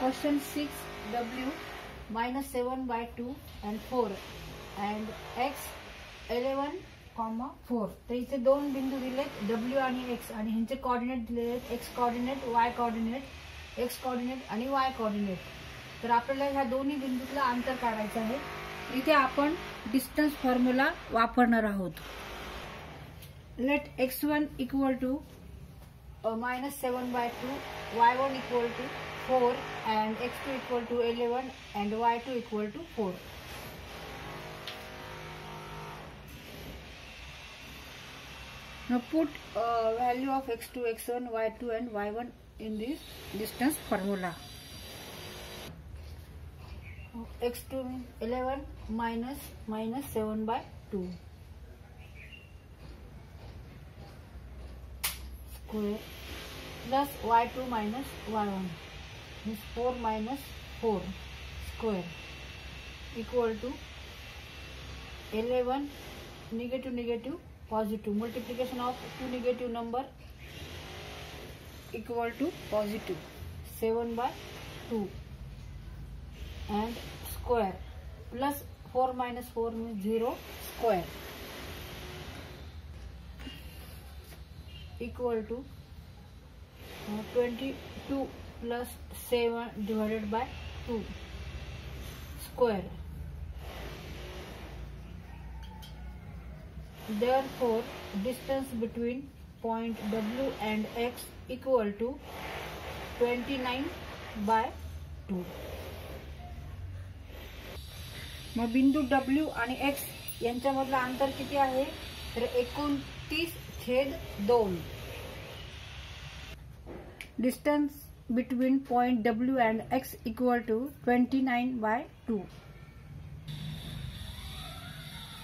Question 6 W minus 7 by 2 and 4 and X 11 comma four तर इथे दोन बिंदू दिलेत डब्ल्यू आणि एक्स आणि ह्यांचे कॉर्डिनेट दिलेले आहेत. X coordinate Y coordinate X coordinate आणि वाय कॉर्डिनेट तर आपल्याला ह्या दोन्ही बिंदूतलं अंतर काढायचं आहे. इथे आपण डिस्टन्स फॉर्म्युला वापरणार आहोत. Let X one equal to minus seven by two Y one equal to 4 and x2 equal to 11 and y2 equal to 4. Now put uh, value of x2, x1, y2 and y1 in this distance formula. x2 11 minus minus 7 by 2 square plus y2 minus y1 means 4 minus 4 square equal to 11 negative negative positive. Multiplication of two negative number equal to positive. 7 by 2 and square. Plus 4 minus 4 means 0 square. Equal to uh, 22 plus seven divided by two square. There four distance between point W and X equal to twenty nine by two मग बिंदू W आणि x यांच्यामधलं अंतर किती आहे? तर एकोणतीस छेद दोन. Distance between point W and X equal to 29 by 2.